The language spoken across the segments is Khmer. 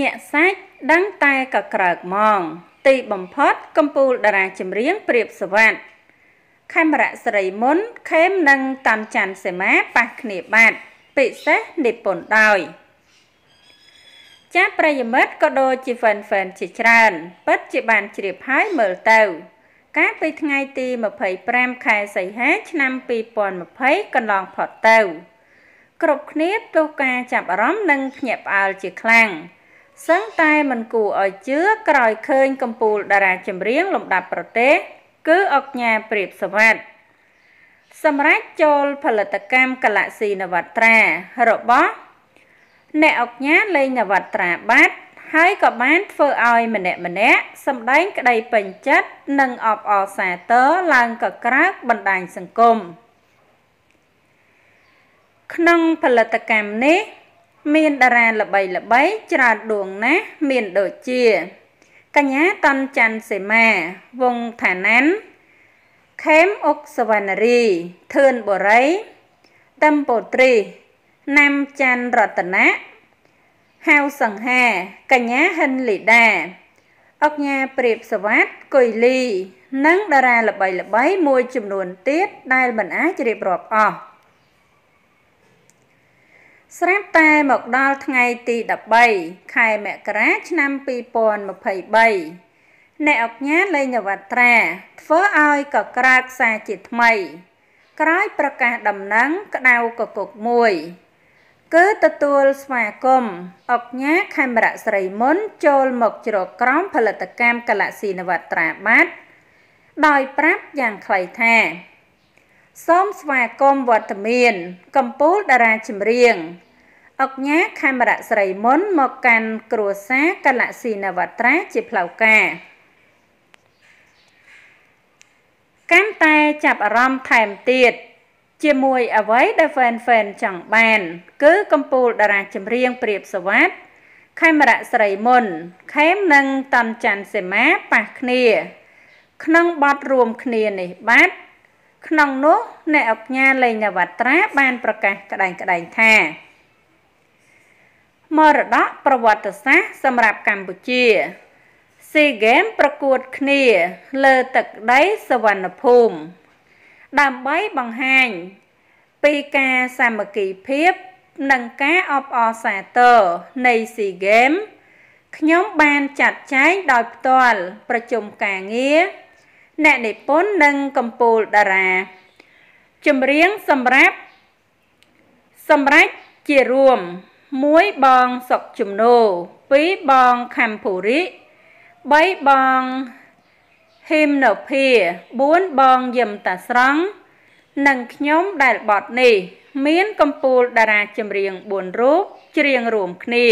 ញាក់សាច់ដឹងតែកក្រើកម៉ងទីបំផុតកំពូលតារាចម្រៀងព្រៀបសវັດខេមរៈស្រីមុនខេមនិងតាមច័ន្ទសេមាប៉ះគ្នាបាត់ពិសេសនិពន្ធដោយចាស់ប្រិយមិត្តក៏ដូចជា fan fan ជាច្រើនពិតជាបានជ្រាបហើយមើលទៅកាលពីថ្ងៃទី25ខែសីហាឆ្នាំ2020កន្លងផុតទៅ គ្រប់គ្នាទោះការចាប់អារម្មណ៍និងភ្ញាក់ផ្អើលជាខ្លាំង សឹងតែមិនគួរឲ្យជឿក្រោយឃើញកំពូលតារាចម្រៀងលំដាប់ប្រទេសគឺអុកញ៉ាព្រៀបសវັດសម្រាប់ចូលផលិតកម្មកលស៊ីនវត្រារបស់អ្នកអុកញ៉ាលេងនវត្រាបាត់ហើយក៏បានធ្វើឲ្យម្នាក់ម្នាក់សម្ដែងក្តីពេញចិត្តនិងអបអរសាទរឡើងកក្រើកបណ្ដាញសង្គមក្នុងផលិតកម្មនេះ មានតារាល្បីល្បីច្រើនដួងណាស់មានដូចជា កញ្ញាតនច័ន្ទសេមាវងឋាន័នខេមអុកសវណ្ណារីធឿនបូរីតឹមពោត្រី ណាំច័ន្ទរតនៈហៅសង្ហា កញ្ញាហិនលីដាអុកញ៉ាព្រៀបសវັດគុយលី និងតារាល្បីល្បីមួយចំនួនទៀតដែលមិនអាចរៀបរាប់អស់ ស្រាប់តែមកដល់ថ្ងៃទី13ខែមករាឆ្នាំ2023អ្នកអុកញ៉ាលេងនវត្រាធ្វើឲ្យកក្រើកសារជាថ្មី ក្រោយប្រកាសដំណឹងក្តៅកគុកមួយ គឺទទួលស្វាគមន៍អុកញ៉ាខេមរៈស្រីមុនចូលមកជ្រកក្រោមផលិតកម្មកលស៊ីនវត្រាបាត់ដោយប្រាប់យ៉ាងខ្លីថា សូមស្វាគមន៍វត្តមាន កំពូលតារាចម្រៀងអុកញ៉ាខេមរៈស្រីមុនមកកាន់គ្រួសារកលស៊ីនវត្រាជាផ្លូវការកាន់តែចាប់អារម្មណ៍ថែមទៀតជាមួយអ្វីដែល fan fan ចង់បាន គឺកំពូលតារាចម្រៀងព្រៀបសវັດខេមរៈស្រីមុនខេមនិងតនច័ន្ទសេមាប៉ះគ្នា ក្នុងបទរួមគ្នានេះបាទ ក្នុងនោះអ្នកអុកញ៉ាលេងនវត្រាបានប្រកាសក្តែងក្តែងថាមរតកប្រវត្តិសាស្ត្រសម្រាប់កម្ពុជាស៊ីហ្គេមប្រកួតគ្នា លើទឹកដីសវណ្ណភូមិដើម្បីបង្ហាញ ពីការសាមគ្គីភាព និងការអបអរសាទរនៃស៊ីហ្គេមខ្ញុំបានចាត់ចែងដោយផ្ទាល់ប្រជុំការងារ អ្នកនិពន្ធនិងកម្ពូលតារាចម្រៀងសម្រាប់សម្រាប់ជារួម1បងសុកជំនោ2បងខំភូរិ3បងហ៊ីមណូភា4បងយឹមតាស្រង់និងខ្ញុំដែលបត់នេះ មានកម្ពូលតារាចម្រៀង4រូបច្រៀងរួមគ្នា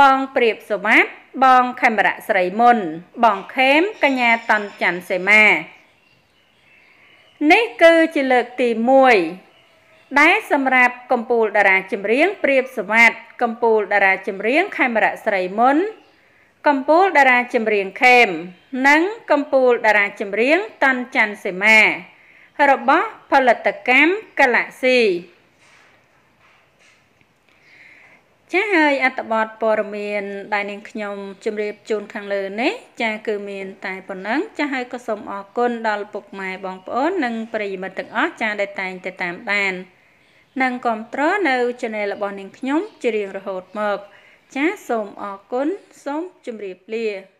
បងព្រៀបសវັດ បងខេមរៈស្រីមុន បងខេមកញ្ញាតនច័ន្ទសេមានេះគឺជាលើកទី1ដែលសម្រាប់កម្ពុជាតារាចម្រៀងព្រៀបសវັດកម្ពុជាតារាចម្រៀងខេមរៈស្រីមុនកម្ពុជាតារាចម្រៀងខេមនិងកម្ពុជាតារាចម្រៀងតនច័ន្ទសេមារបស់ផលិតកម្ម Galaxy ចាហើយអត្ថបទព័ត៌មានដែលនាងខ្ញុំជម្រាបជូនខាងលើនេះចាគឺមានតែប៉ុណ្ណឹងចាហើយក៏សូមអរគុណដល់ពុកម៉ែបងប្អូននិងប្រិយមិត្តទាំងអស់ចាដែលតែងតែតាមដាន និងគ្រប់គ្រងនៅ Channel របស់នាងខ្ញុំជារៀងរហូតមក ចាសសូមអរគុណសូមជម្រាបលា